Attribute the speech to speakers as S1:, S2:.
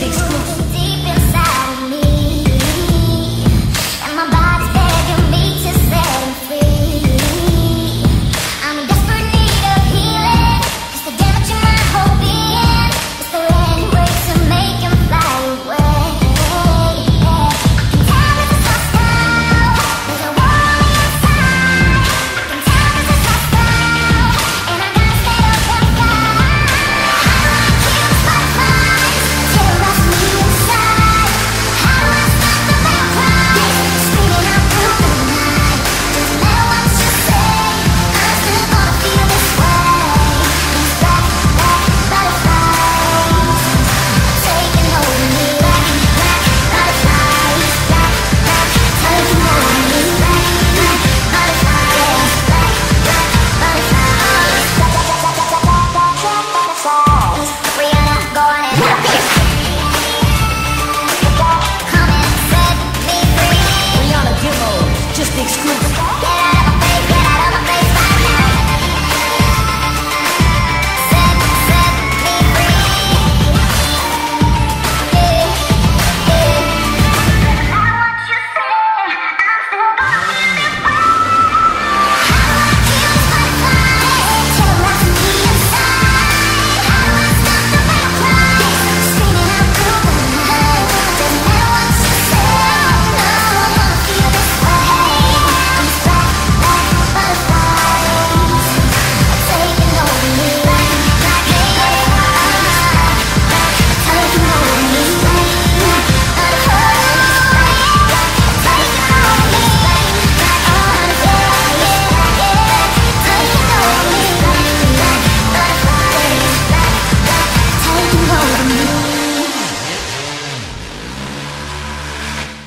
S1: takes proof.